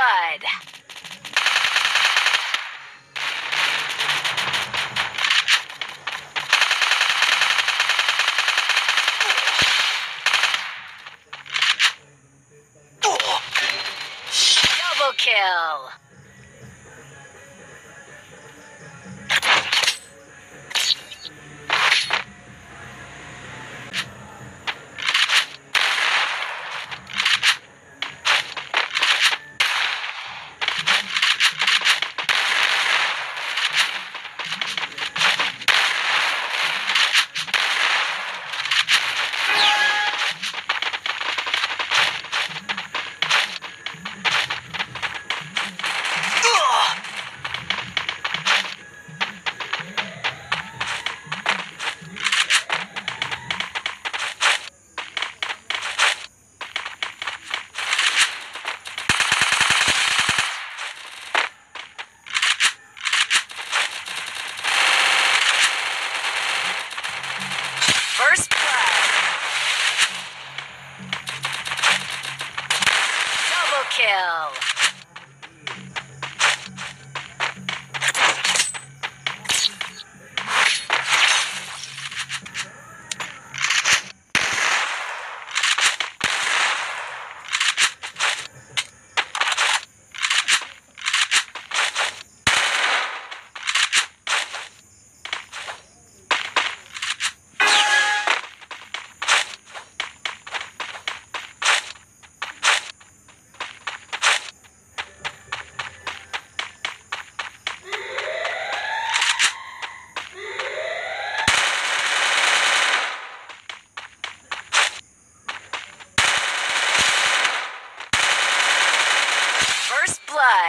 Blood. Double kill. Kill.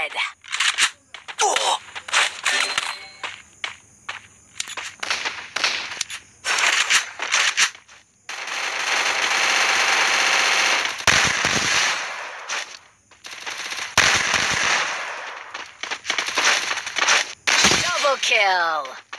Blood. Double kill.